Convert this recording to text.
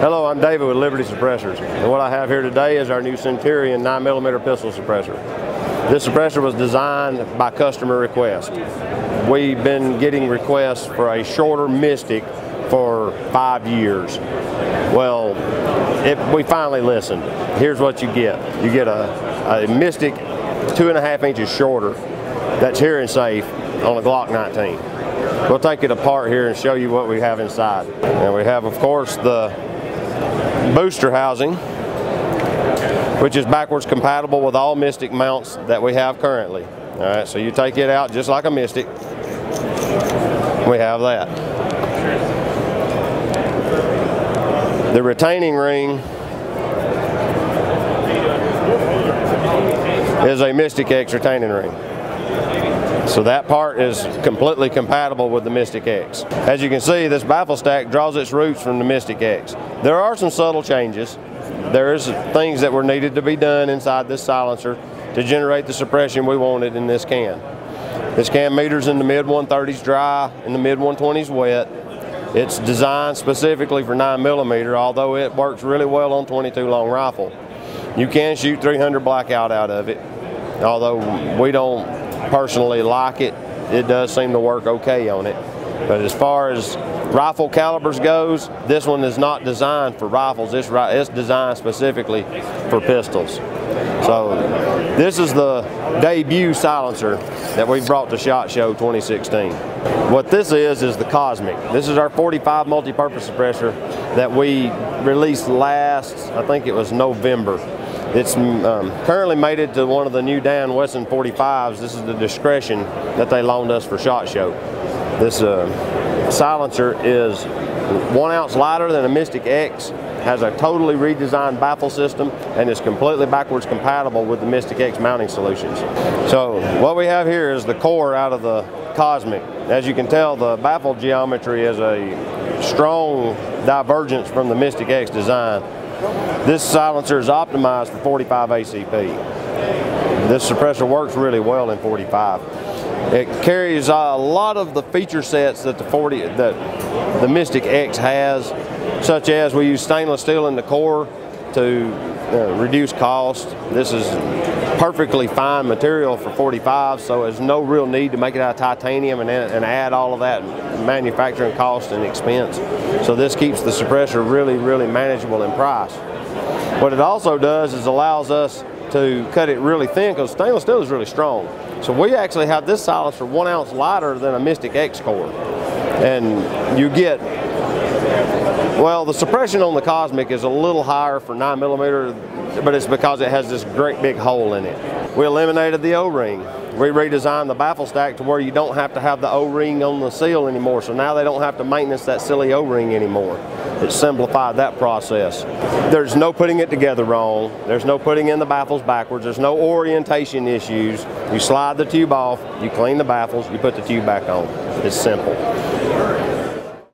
Hello, I'm David with Liberty Suppressors, and what I have here today is our new Centurion 9mm pistol suppressor. This suppressor was designed by customer request. We've been getting requests for a shorter Mystic for five years. Well, if we finally listened. Here's what you get. You get a, a Mystic two and a half inches shorter that's here and safe on a Glock 19. We'll take it apart here and show you what we have inside. And we have, of course, the booster housing, which is backwards compatible with all Mystic mounts that we have currently. All right, so you take it out just like a Mystic. We have that. The retaining ring is a Mystic X retaining ring. So that part is completely compatible with the Mystic X. As you can see, this baffle stack draws its roots from the Mystic X. There are some subtle changes. There's things that were needed to be done inside this silencer to generate the suppression we wanted in this can. This can meter's in the mid 130s dry, in the mid 120s wet. It's designed specifically for 9 millimeter, although it works really well on 22 long rifle. You can shoot 300 blackout out of it, although we don't personally like it. It does seem to work okay on it. But as far as rifle calibers goes, this one is not designed for rifles. It's, it's designed specifically for pistols. So this is the debut silencer that we brought to SHOT Show 2016. What this is, is the Cosmic. This is our 45 multi-purpose suppressor that we released last, I think it was November. It's um, currently mated to one of the new Dan Wesson 45s. This is the discretion that they loaned us for SHOT Show. This uh, silencer is one ounce lighter than a Mystic X, has a totally redesigned baffle system, and is completely backwards compatible with the Mystic X mounting solutions. So what we have here is the core out of the Cosmic. As you can tell, the baffle geometry is a strong divergence from the Mystic X design. This silencer is optimized for 45 ACP. This suppressor works really well in 45. It carries a lot of the feature sets that the 40 that the Mystic X has, such as we use stainless steel in the core to uh, reduce cost. This is perfectly fine material for 45, so there's no real need to make it out of titanium and, and add all of that manufacturing cost and expense. So this keeps the suppressor really, really manageable in price. What it also does is allows us to cut it really thin because stainless steel is really strong. So we actually have this silencer one ounce lighter than a Mystic X core. And you get, well, the suppression on the Cosmic is a little higher for 9 millimeter, but it's because it has this great big hole in it. We eliminated the O-ring we redesigned the baffle stack to where you don't have to have the O-ring on the seal anymore. So now they don't have to maintenance that silly O-ring anymore. It simplified that process. There's no putting it together wrong. There's no putting in the baffles backwards. There's no orientation issues. You slide the tube off, you clean the baffles, you put the tube back on. It's simple.